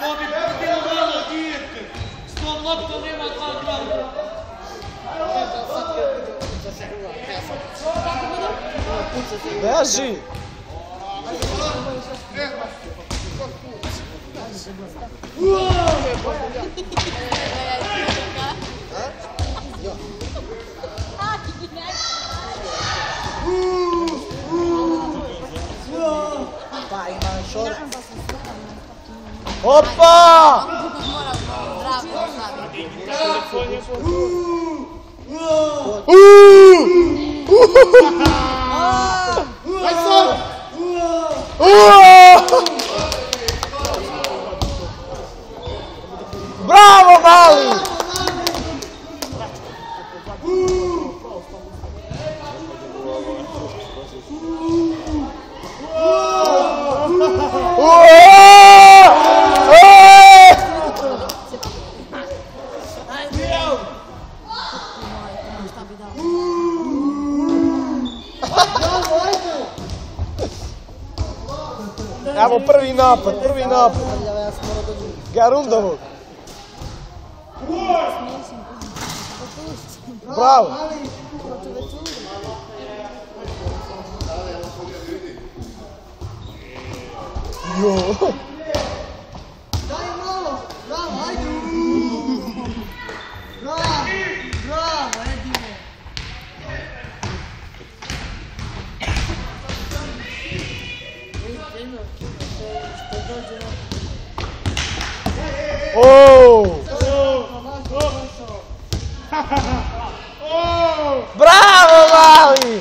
To bi bilo malo dirke. S tom loptom nema dva dva. Beži! Pa, Opa! Bravo, Mali! Evo prvi napad, prvi napad. Garundovog. Bravo. Jo. Daj malo, bravo, ajde. Bravo, bravo, Edine. Oh! Bravo, Mali!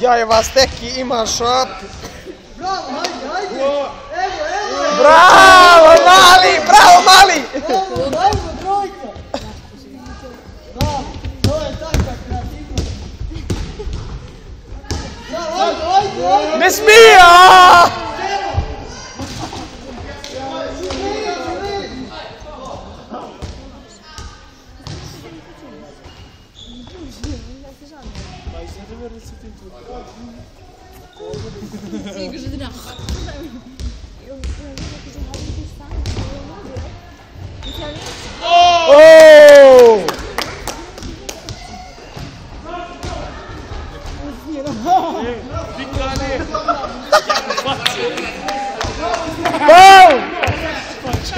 Ja je vas teki ima šap. Bravo, ajde, ajde. Evo, evo. Bravo, Mali! Bravo, Mali! Bravo, trojka. Bravo, to je taka kreativnost. Bravo, ajde, ajde, ajde. Ne smije! a! Oh!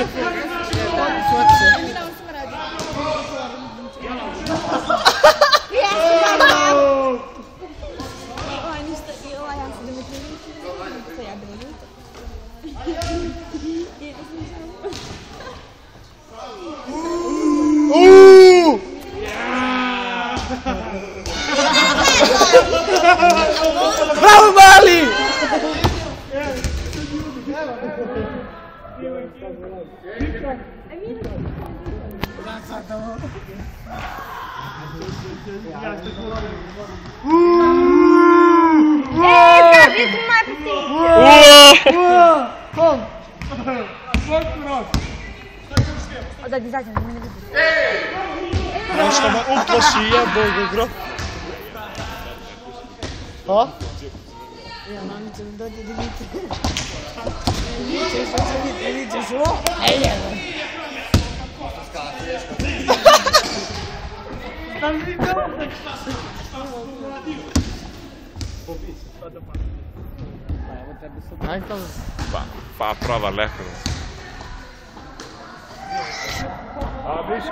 Uh! Bravo, Lütfen. Eminim. Bırak zaten onu. Nasz tam uplašuje, bogu gro. Ha? Ja mam do Vidite što će vidite, vidite što? Ej, evo. Pa, pa prova lehko. A viš